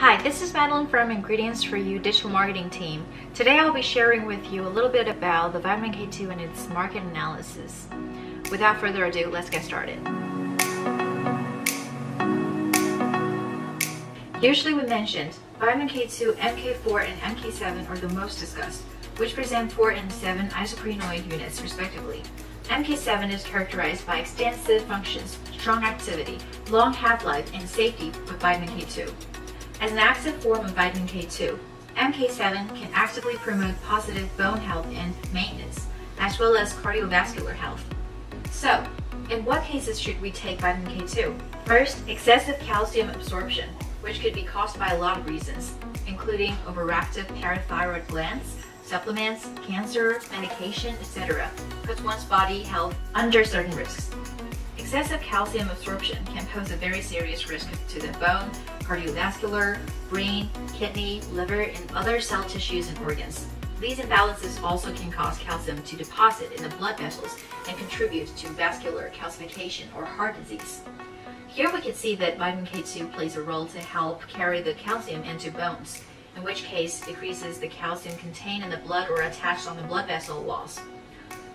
Hi, this is Madeline from Ingredients4U Digital Marketing Team. Today I'll be sharing with you a little bit about the vitamin K2 and its market analysis. Without further ado, let's get started. Usually we mentioned vitamin K2, MK4, and MK7 are the most discussed, which present 4 and 7 isoprenoid units respectively. MK7 is characterized by extensive functions, strong activity, long half-life, and safety with vitamin K2. As an active form of vitamin K2, MK7 can actively promote positive bone health and maintenance, as well as cardiovascular health. So, in what cases should we take vitamin K2? First, excessive calcium absorption which could be caused by a lot of reasons, including overactive parathyroid glands, supplements, cancer, medication, etc., puts one's body health under certain risks. Excessive calcium absorption can pose a very serious risk to the bone, cardiovascular, brain, kidney, liver, and other cell tissues and organs. These imbalances also can cause calcium to deposit in the blood vessels and contribute to vascular calcification or heart disease. Here we can see that vitamin K2 plays a role to help carry the calcium into bones, in which case decreases the calcium contained in the blood or attached on the blood vessel walls.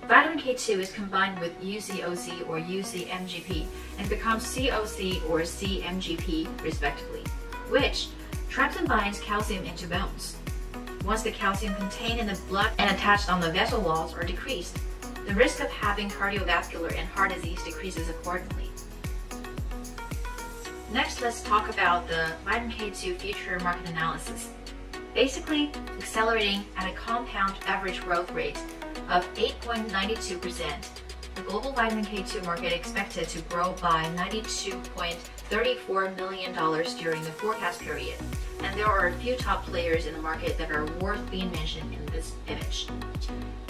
Vitamin K2 is combined with UCOC or UCMGP and becomes COC or CMGP respectively, which traps and binds calcium into bones. Once the calcium contained in the blood and attached on the vessel walls are decreased, the risk of having cardiovascular and heart disease decreases accordingly. Next, let's talk about the vitamin K2 future market analysis. Basically, accelerating at a compound average growth rate of 8.92%, the global vitamin K2 market expected to grow by $92.34 million during the forecast period. And there are a few top players in the market that are worth being mentioned in this image.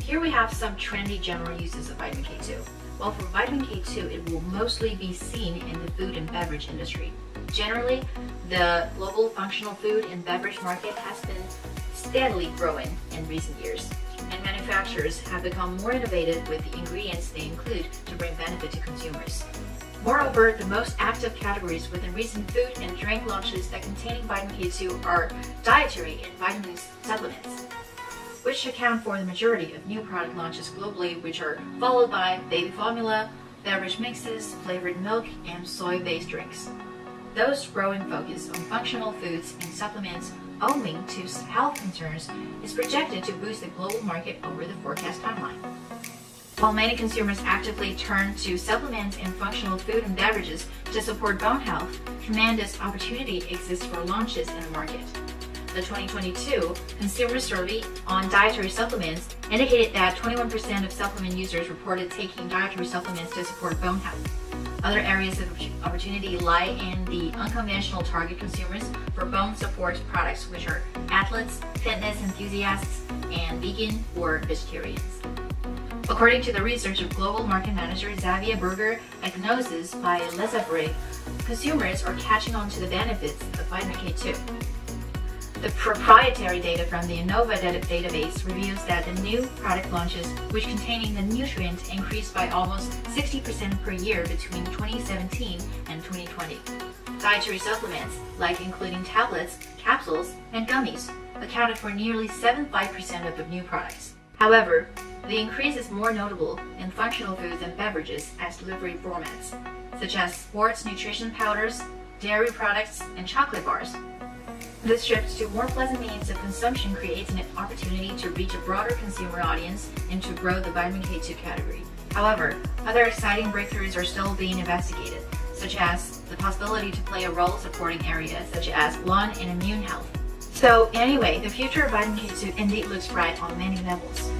Here we have some trendy general uses of vitamin K2. While for vitamin K2, it will mostly be seen in the food and beverage industry. Generally, the global functional food and beverage market has been steadily growing in recent years, manufacturers have become more innovative with the ingredients they include to bring benefit to consumers. Moreover, the most active categories within recent food and drink launches that contain vitamin K2 are dietary and vitamin supplements which account for the majority of new product launches globally, which are followed by baby formula, beverage mixes, flavored milk, and soy-based drinks. Those growing focus on functional foods and supplements owing to health concerns is projected to boost the global market over the forecast timeline. While many consumers actively turn to supplements and functional food and beverages to support bone health, tremendous opportunity exists for launches in the market the 2022 Consumer Survey on Dietary Supplements indicated that 21% of supplement users reported taking dietary supplements to support bone health. Other areas of opportunity lie in the unconventional target consumers for bone support products, which are athletes, fitness enthusiasts, and vegan or vegetarians. According to the research of global market manager Xavier Berger at Gnosis by Lesaffre, consumers are catching on to the benefits of vitamin K2. The proprietary data from the Innova database reveals that the new product launches, which containing the nutrient, increased by almost 60% per year between 2017 and 2020. Dietary supplements, like including tablets, capsules, and gummies, accounted for nearly 75% of the new products. However, the increase is more notable in functional foods and beverages as delivery formats, such as sports nutrition powders, dairy products, and chocolate bars, this shift to more pleasant means of consumption creates an opportunity to reach a broader consumer audience and to grow the vitamin K2 category. However, other exciting breakthroughs are still being investigated, such as the possibility to play a role supporting areas such as lung and immune health. So anyway, the future of vitamin K2 indeed looks bright on many levels.